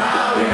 proud